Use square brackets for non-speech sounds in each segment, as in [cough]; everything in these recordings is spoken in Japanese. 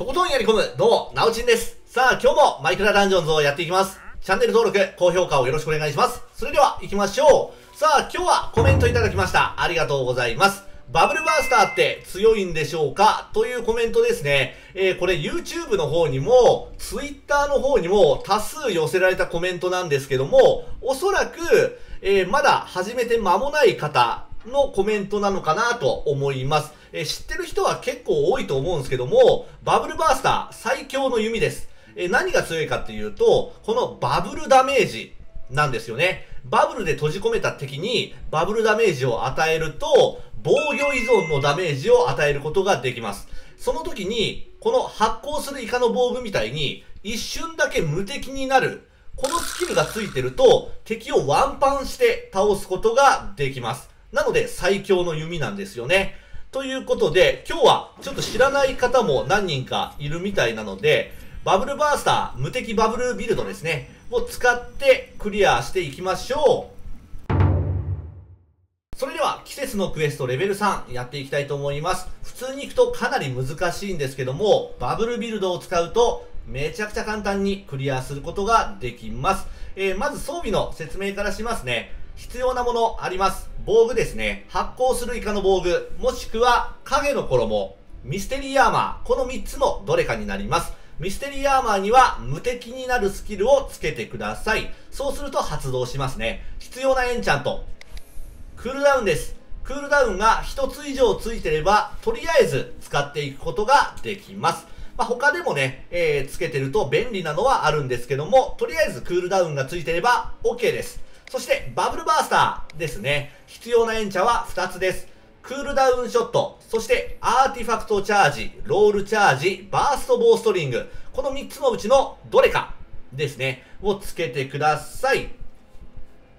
とことんやり込む、どうも、なおちんです。さあ、今日もマイクラダンジョンズをやっていきます。チャンネル登録、高評価をよろしくお願いします。それでは、行きましょう。さあ、今日はコメントいただきました。ありがとうございます。バブルバースターって強いんでしょうか？というコメントですね。えー、これ YouTube の方にも、Twitter の方にも多数寄せられたコメントなんですけども、おそらく、えー、まだ始めて間もない方のコメントなのかなと思います。えー、知ってる人は結構多いと思うんですけども、バブルバースター最強の弓です。えー、何が強いかっていうと、このバブルダメージなんですよね。バブルで閉じ込めた敵にバブルダメージを与えると、防御依存のダメージを与えることができます。その時に、この発光するイカの防具みたいに、一瞬だけ無敵になる。このスキルがついてると、敵をワンパンして倒すことができます。なので最強の弓なんですよね。ということで、今日はちょっと知らない方も何人かいるみたいなので、バブルバースター、無敵バブルビルドですね。を使ってクリアしていきましょう。それでは、季節のクエストレベル3やっていきたいと思います。普通に行くとかなり難しいんですけども、バブルビルドを使うとめちゃくちゃ簡単にクリアすることができます。えー、まず装備の説明からしますね。必要なものあります。防具ですね。発光するイカの防具、もしくは影の衣、ミステリーアーマー、この3つのどれかになります。ミステリーアーマーには無敵になるスキルをつけてください。そうすると発動しますね。必要なエンチャント。クールダウンです。クールダウンが1つ以上ついてれば、とりあえず使っていくことができます。まあ、他でもね、えー、つけてると便利なのはあるんですけども、とりあえずクールダウンがついてれば OK です。そして、バブルバースターですね。必要なエンチャは2つです。クールダウンショット、そしてアーティファクトチャージ、ロールチャージ、バーストボーストリング。この3つのうちのどれかですね、をつけてください。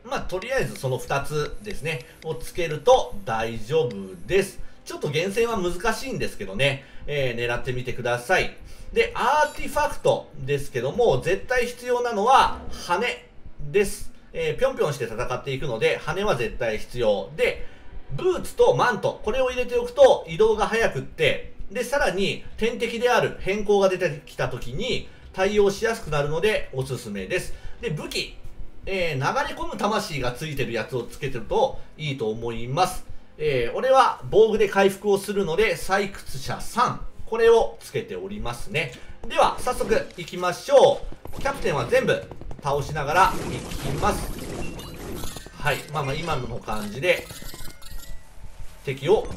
まあ、とりあえずその2つですね、をつけると大丈夫です。ちょっと厳選は難しいんですけどね、えー、狙ってみてください。で、アーティファクトですけども、絶対必要なのは羽です。えー、ぴょんぴょんして戦っていくので、羽は絶対必要。で、ブーツとマント、これを入れておくと移動が速くって、で、さらに天敵である変更が出てきた時に対応しやすくなるのでおすすめです。で、武器、えー、流れ込む魂がついてるやつをつけてるといいと思います。えー、俺は防具で回復をするので採掘者3、これをつけておりますね。では、早速行きましょう。キャプテンは全部倒しながら行きます。はい。まあまあ今の感じで敵を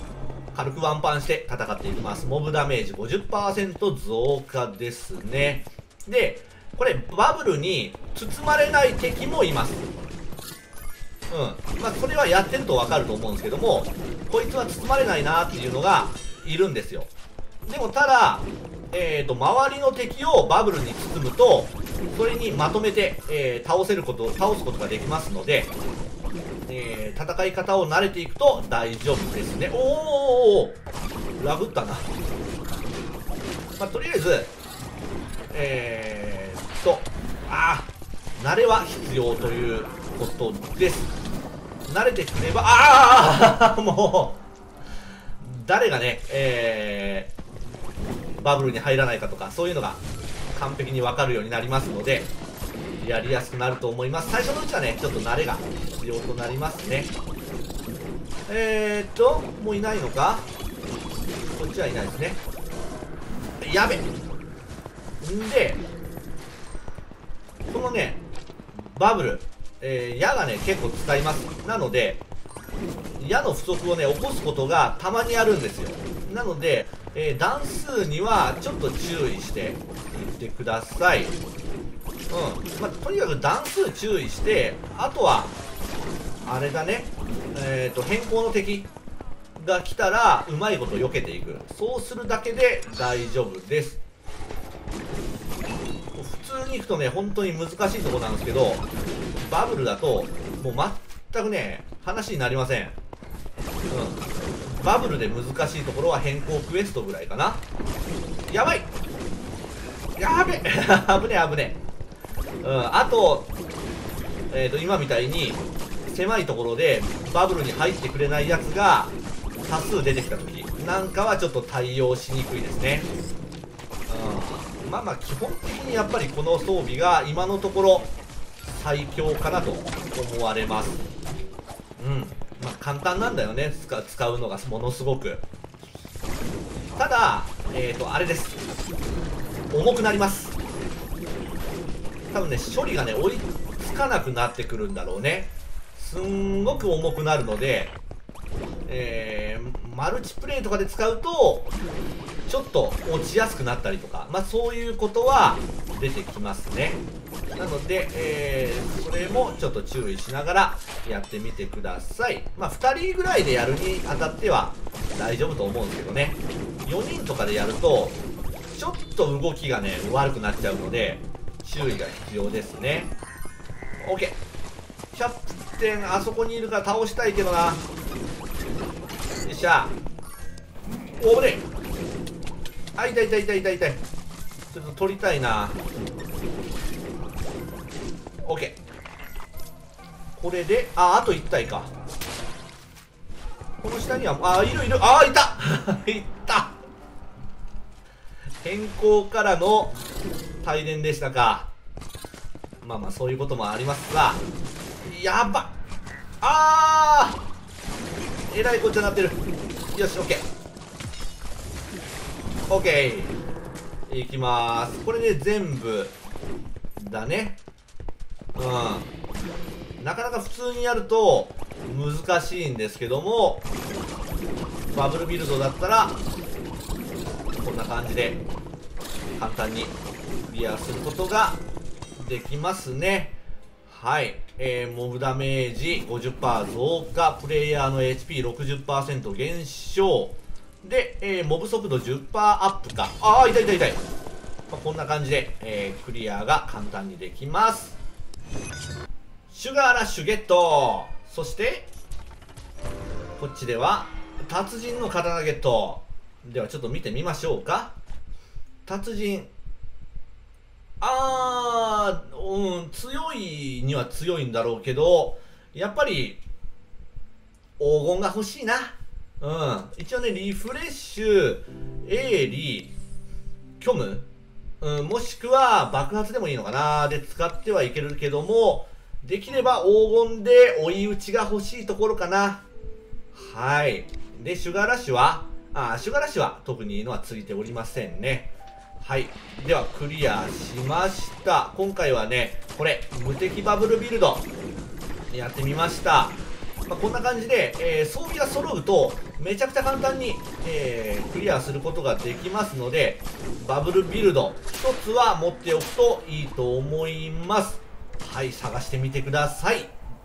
軽くワンパンして戦っていきます。モブダメージ50%増加ですね。でこれバブルに包まれない敵もいます。うん。まあそれはやってるとわかると思うんですけどもこいつは包まれないなっていうのがいるんですよ。でもただえーと、周りの敵をバブルに包むとそれにまとめて、えー、倒せること倒すことができますので、えー、戦い方を慣れていくと大丈夫ですね。おおラグったな、まあ、とりあえずえー、っとああ慣れは必要ということです。慣れてくればああもう誰がね、えー、バブルに入らないかとかそういうのが完璧に分かるようになりますのでやりやすくなると思います。最初のうちはねちょっと慣れが必要となりますね。えー、っともういないのか？こっちはいないですね。やべ。んでこのねバブル、えー、矢がね結構使います。なので矢の不足をね起こすことがたまにあるんですよ。なので、えー、段数にはちょっと注意してってください。うん。まあ、とにかく段数注意してあとはあれだね。えっ、ー、と変更の敵が来たらうまいこと避けていく。そうするだけで大丈夫です。普通に行くとね本当に難しいとこなんですけどバブルだともう全くね話になりません。うん。バブルで難しいところは変更クエストぐらいかな。やばい。やべ [laughs] 危ねえ危ねえ。うんあとえっ、ー、と今みたいに狭いところでバブルに入ってくれないやつが多数出てきた時。なんかはちょっと対応しにくいですね。うん。まあまあ基本的にやっぱりこの装備が今のところ最強かなと思われます。うん。まあ簡単なんだよね。使使うのがものすごく。ただえっ、ー、とあれです。重くなります。多分ね処理がね追いつかなくなってくるんだろうね。すんごく重くなるのでえー、マルチプレイとかで使うとちょっと落ちやすくなったりとか。まあそういうことは出てきますね。なので、えー、それもちょっと注意しながらやってみてください。まあ2人ぐらいでやるにあたっては大丈夫と思うんですけどね。4人とかでやるとちょっと動きがね悪くなっちゃうので注意が必要ですね。OK キャプテンあそこにいるから倒したいけどな。よっしゃ。おぶねあい痛い痛い痛い痛い。ちょっと取りたいな。OK これでああと1体か。この下にはあいるいる。あいたいた。[laughs] 変更からの帯電でしたか。まあまあそういうこともありますがやば。あー。えらいこっちゃなってる。よしオッケー。オッケー。いきまーす。これで全部だね。うん。なかなか普通にやると難しいんですけどもバブルビルドだったらこんな感じで簡単にクリアすることができますね。はい、えー、モブダメージ50%増加プレイヤーの HP60% 減少。で、えー、モブ速度10%アップか。ああ痛い痛い痛い、まあ、こんな感じで、えー、クリアが簡単にできます。シュガーラッシュゲット。そしてこっちでは達人の刀ゲット。ではちょっと見てみましょうか達人あー、うん、強いには強いんだろうけど、やっぱり、黄金が欲しいな。うん。一応ね、リフレッシュ、エーリー、虚無、うん、もしくは爆発でもいいのかな。で使ってはいけるけども、できれば黄金で追い打ちが欲しいところかな。はい。で、シュガーラッシュは、あ、シュガーラッシュは特にいいのはついておりませんね。はい。ではクリアしました。今回はねこれ無敵バブルビルド。やってみました、まあ、こんな感じで、えー、装備が揃うとめちゃくちゃ簡単に、えー、クリアすることができますのでバブルビルド。1つは持っておくといいと思います。はい探してみてください。